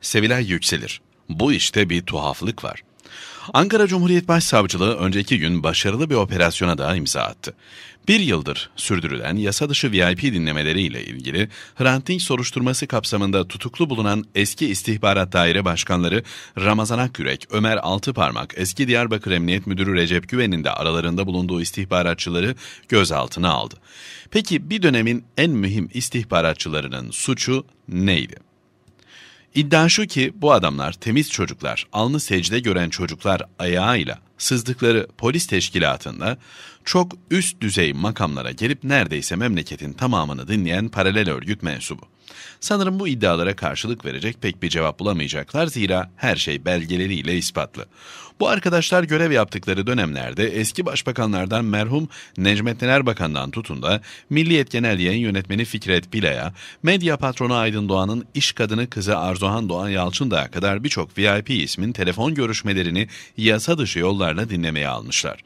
Sevilay yükselir. Bu işte bir tuhaflık var. Ankara Cumhuriyet Başsavcılığı önceki gün başarılı bir operasyona daha imza attı. Bir yıldır sürdürülen yasa dışı VIP dinlemeleriyle ilgili Hrant Dink soruşturması kapsamında tutuklu bulunan eski istihbarat daire başkanları Ramazan Akgürek, Ömer Altıparmak, eski Diyarbakır Emniyet Müdürü Recep Güven'in de aralarında bulunduğu istihbaratçıları gözaltına aldı. Peki bir dönemin en mühim istihbaratçılarının suçu neydi? İddia şu ki bu adamlar temiz çocuklar, alnı secde gören çocuklar ayağıyla sızdıkları polis teşkilatında çok üst düzey makamlara gelip neredeyse memleketin tamamını dinleyen paralel örgüt mensubu. Sanırım bu iddialara karşılık verecek pek bir cevap bulamayacaklar zira her şey belgeleriyle ispatlı. Bu arkadaşlar görev yaptıkları dönemlerde eski başbakanlardan merhum Necmettin Erbakan'dan tutun da Milliyet Genel Yayın Yönetmeni Fikret Bila'ya, medya patronu Aydın Doğan'ın iş kadını kızı Arzuhan Doğan Yalçındağ'a kadar birçok VIP ismin telefon görüşmelerini yasa dışı yollarla dinlemeye almışlar.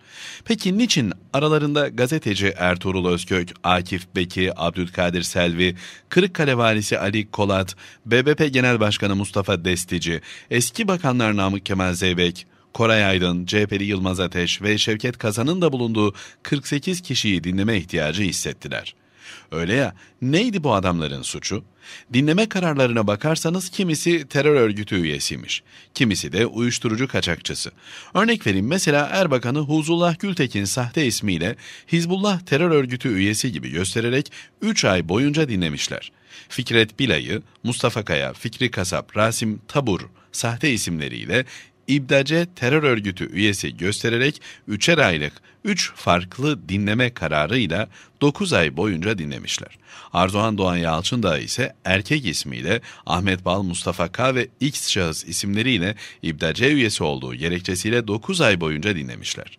Peki niçin aralarında gazeteci Ertuğrul Özkök, Akif Beki, Abdülkadir Selvi, Kırıkkale Valisi Ali Kolat, BBP Genel Başkanı Mustafa Destici, eski bakanlar Namık Kemal Zeybek, Koray Aydın, CHP'li Yılmaz Ateş ve Şevket Kazan'ın da bulunduğu 48 kişiyi dinleme ihtiyacı hissettiler. Öyle ya, neydi bu adamların suçu? Dinleme kararlarına bakarsanız kimisi terör örgütü üyesiymiş, kimisi de uyuşturucu kaçakçısı. Örnek vereyim mesela Erbakan'ı Huzullah Gültekin sahte ismiyle Hizbullah terör örgütü üyesi gibi göstererek 3 ay boyunca dinlemişler. Fikret Bilay'ı, Mustafa Kaya, Fikri Kasap, Rasim Tabur sahte isimleriyle İbdace terör örgütü üyesi göstererek üçer aylık üç farklı dinleme kararıyla 9 ay boyunca dinlemişler. Arzuhan Doğan Yalçın da ise erkek ismiyle Ahmet Bal, Mustafa K ve X şahıs isimleriyle İbdace üyesi olduğu gerekçesiyle 9 ay boyunca dinlemişler.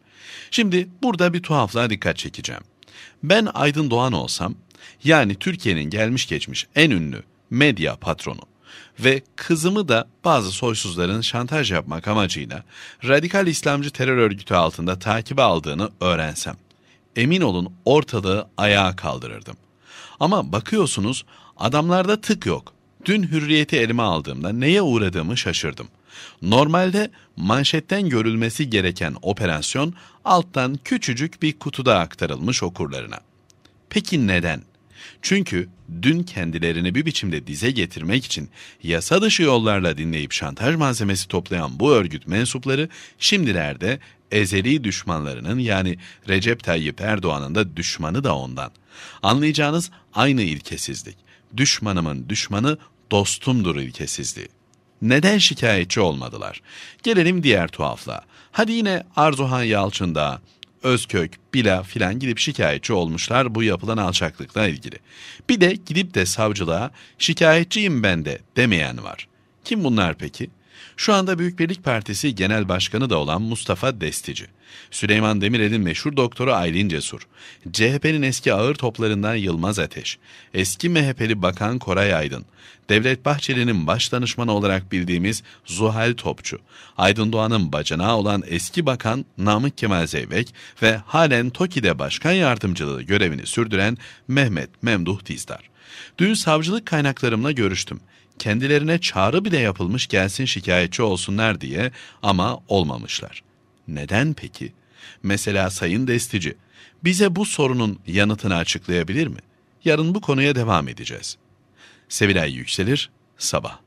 Şimdi burada bir tuhaflığa dikkat çekeceğim. Ben Aydın Doğan olsam, yani Türkiye'nin gelmiş geçmiş en ünlü medya patronu, ve kızımı da bazı soysuzların şantaj yapmak amacıyla radikal İslamcı terör örgütü altında takibe aldığını öğrensem, emin olun ortalığı ayağa kaldırırdım. Ama bakıyorsunuz adamlarda tık yok. Dün hürriyeti elime aldığımda neye uğradığımı şaşırdım. Normalde manşetten görülmesi gereken operasyon alttan küçücük bir kutuda aktarılmış okurlarına. Peki neden? Çünkü dün kendilerini bir biçimde dize getirmek için yasa dışı yollarla dinleyip şantaj malzemesi toplayan bu örgüt mensupları şimdilerde ezeli düşmanlarının yani Recep Tayyip Erdoğan'ın da düşmanı da ondan. Anlayacağınız aynı ilkesizlik. Düşmanımın düşmanı dostumdur ilkesizliği. Neden şikayetçi olmadılar? Gelelim diğer tuhaflığa. Hadi yine Arzuhan Yalçın'da, Özkök, Bila filan gidip şikayetçi olmuşlar bu yapılan alçaklıkla ilgili. Bir de gidip de savcılığa şikayetçiyim ben de demeyen var. Kim bunlar peki? Şu anda Büyük Birlik Partisi Genel Başkanı da olan Mustafa Destici. Süleyman Demirel'in meşhur doktoru Aylin Cesur. CHP'nin eski ağır toplarından Yılmaz Ateş. Eski MHP'li Bakan Koray Aydın. Devlet Bahçeli'nin baş danışmanı olarak bildiğimiz Zuhal Topçu. Aydın Doğan'ın bacanağı olan eski bakan Namık Kemal Zeybek ve halen TOKİ'de başkan yardımcılığı görevini sürdüren Mehmet Memduh Dizdar. Dün savcılık kaynaklarımla görüştüm kendilerine çağrı bile yapılmış gelsin şikayetçi olsunlar diye ama olmamışlar. Neden peki? Mesela Sayın Destici, bize bu sorunun yanıtını açıklayabilir mi? Yarın bu konuya devam edeceğiz. Sevilay Yükselir, Sabah